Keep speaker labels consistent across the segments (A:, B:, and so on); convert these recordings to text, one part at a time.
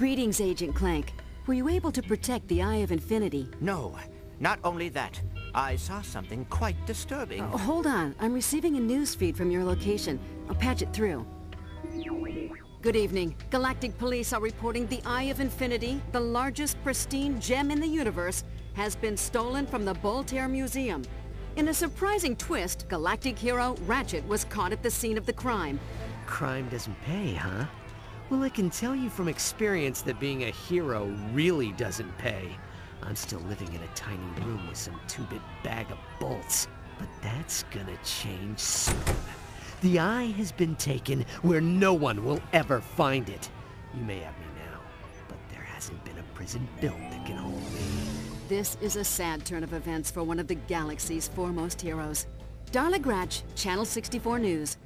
A: Greetings, Agent Clank. Were you able to protect the Eye of Infinity?
B: No, not only that. I saw something quite disturbing.
A: Uh, hold on. I'm receiving a news feed from your location. I'll patch it through. Good evening. Galactic Police are reporting the Eye of Infinity, the largest pristine gem in the universe, has been stolen from the Boltaire Museum. In a surprising twist, Galactic hero Ratchet was caught at the scene of the crime.
C: Crime doesn't pay, huh? Well, I can tell you from experience that being a hero really doesn't pay. I'm still living in a tiny room with some two-bit bag of bolts. But that's gonna change soon. The eye has been taken where no one will ever find it. You may have me now, but there hasn't been a prison built that can hold me.
A: This is a sad turn of events for one of the galaxy's foremost heroes. Darla Gratch, Channel 64 News.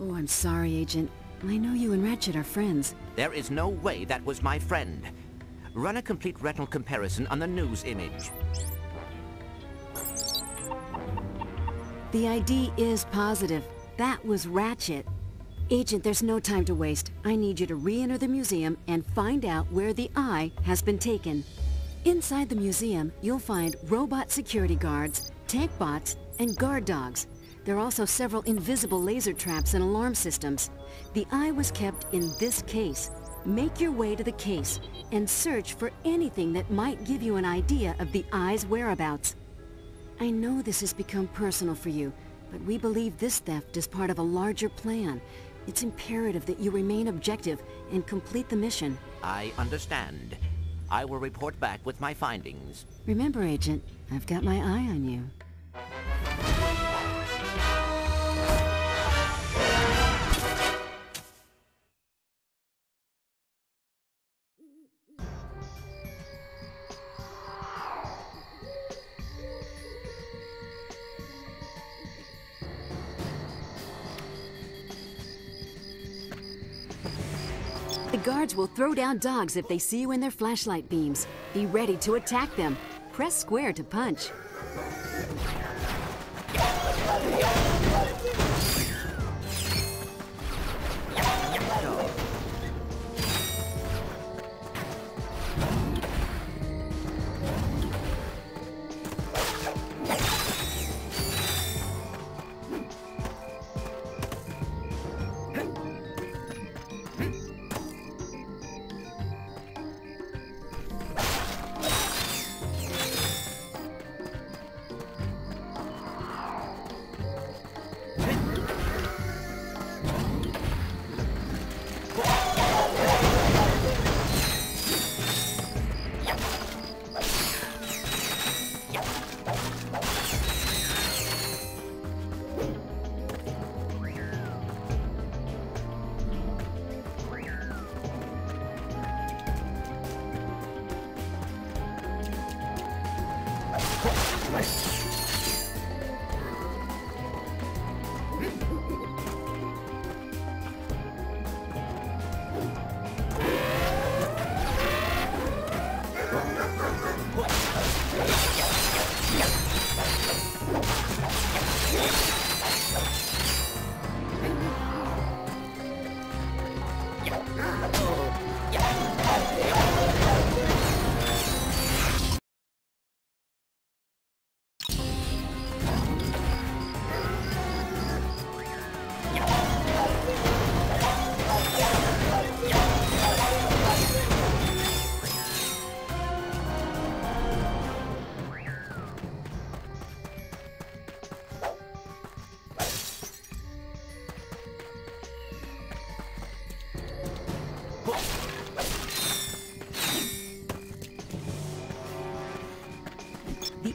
A: Oh, I'm sorry, Agent. I know you and Ratchet are friends.
B: There is no way that was my friend. Run a complete retinal comparison on the news image.
A: The ID is positive. That was Ratchet. Agent, there's no time to waste. I need you to re-enter the museum and find out where the eye has been taken. Inside the museum, you'll find robot security guards, tank bots, and guard dogs. There are also several invisible laser traps and alarm systems. The eye was kept in this case. Make your way to the case and search for anything that might give you an idea of the eye's whereabouts. I know this has become personal for you, but we believe this theft is part of a larger plan. It's imperative that you remain objective and complete the mission.
B: I understand. I will report back with my findings.
A: Remember, Agent, I've got my eye on you. The guards will throw down dogs if they see you in their flashlight beams. Be ready to attack them. Press square to punch. помню. Yeah.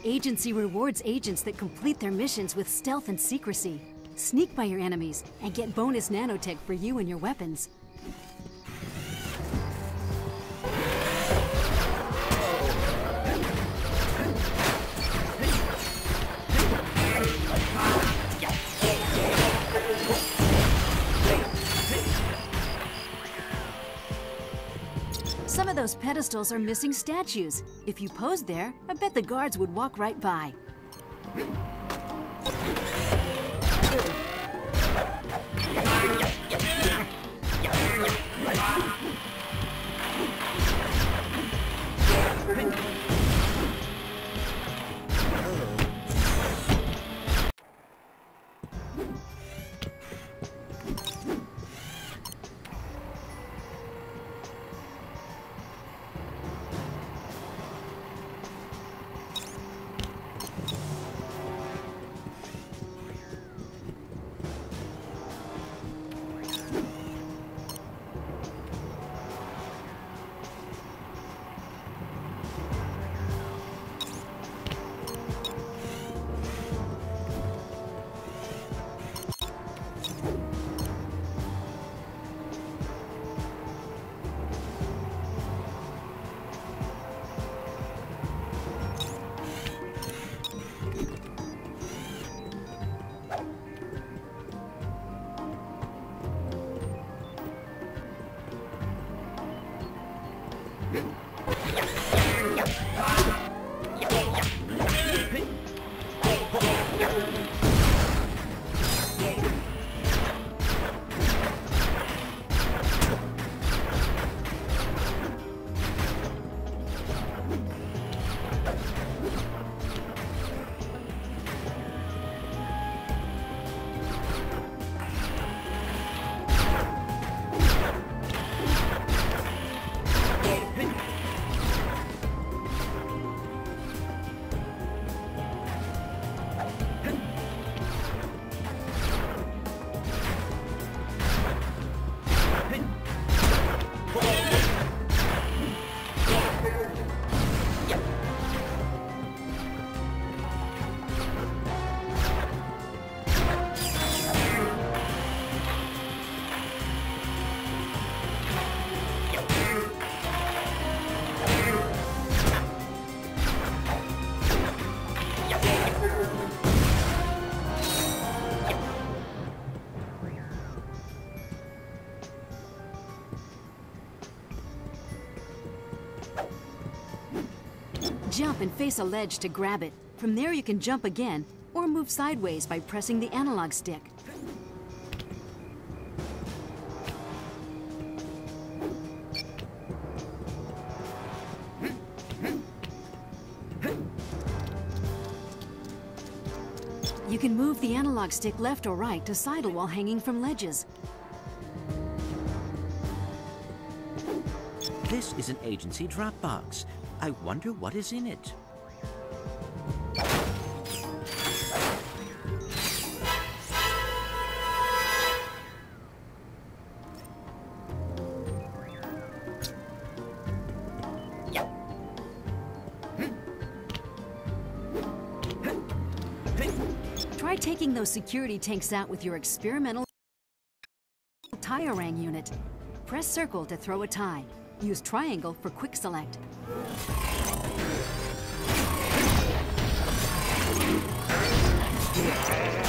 A: Agency rewards agents that complete their missions with stealth and secrecy. Sneak by your enemies and get bonus nanotech for you and your weapons. Some of those pedestals are missing statues. If you posed there, I bet the guards would walk right by. Jump and face a ledge to grab it. From there you can jump again, or move sideways by pressing the analog stick. You can move the analog stick left or right to sidle while hanging from ledges.
B: This is an agency drop box. I wonder what is in it.
A: Try taking those security tanks out with your experimental tie-rang unit. Press circle to throw a tie. Use triangle for quick select. Yeah.